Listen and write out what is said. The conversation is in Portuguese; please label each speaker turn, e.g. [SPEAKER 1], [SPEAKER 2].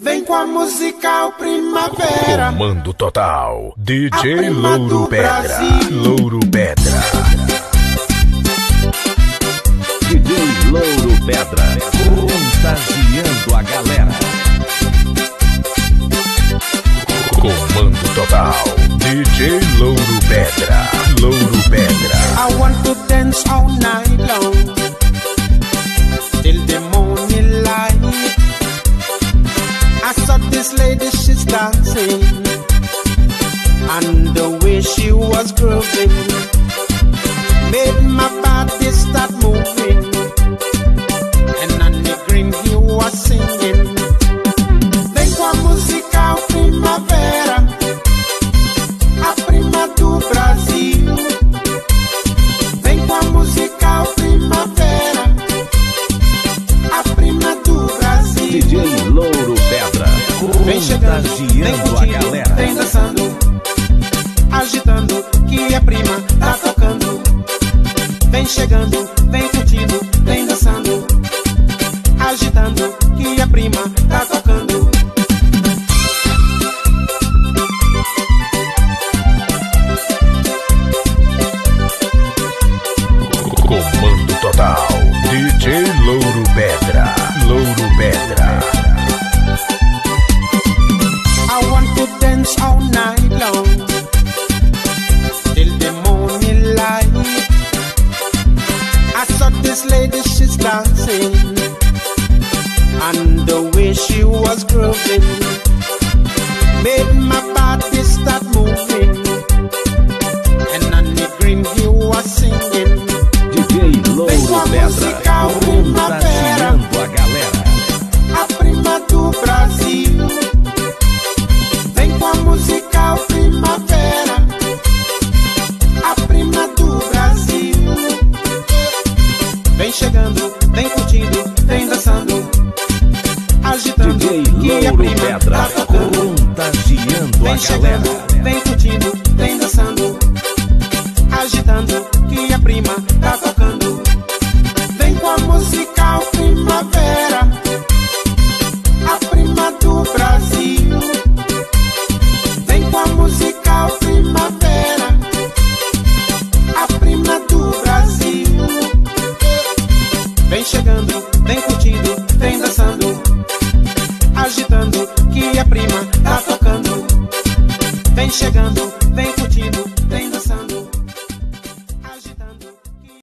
[SPEAKER 1] Vem com a musical primavera.
[SPEAKER 2] Comando total. DJ Louro Pedra. Brasil. Louro Pedra.
[SPEAKER 3] DJ Louro Pedra. Contagiando a galera.
[SPEAKER 2] Comando total. DJ Louro Pedra. Louro
[SPEAKER 1] this lady, she's dancing. And the way she was grooving Vem chegando, vem curtindo,
[SPEAKER 3] galera.
[SPEAKER 1] vem dançando, agitando, que a prima tá tocando. Vem chegando, vem curtindo, vem dançando, agitando, que a prima tá tocando.
[SPEAKER 2] Comando total. DJ Louro Pedra. Louro Pedra.
[SPEAKER 1] All night long till the morning light. I saw this lady, she's dancing, and the way she was grooving made my body start Vem chegando, vem curtindo, vem dançando, agitando,
[SPEAKER 3] DJ
[SPEAKER 1] que a
[SPEAKER 3] Louro
[SPEAKER 1] prima
[SPEAKER 3] Pedra.
[SPEAKER 1] tá tocando.
[SPEAKER 3] Contagiando a
[SPEAKER 1] Vem chegando,
[SPEAKER 3] galera.
[SPEAKER 1] vem curtindo, vem dançando, agitando, que a prima tá tocando. Vem com a musical primavera, a prima do Brasil. Vem com a musical primavera, a prima do Brasil. Vem chegando, vem curtindo, vem dançando, agitando, que a prima tá tocando. Vem chegando, vem curtindo, vem dançando.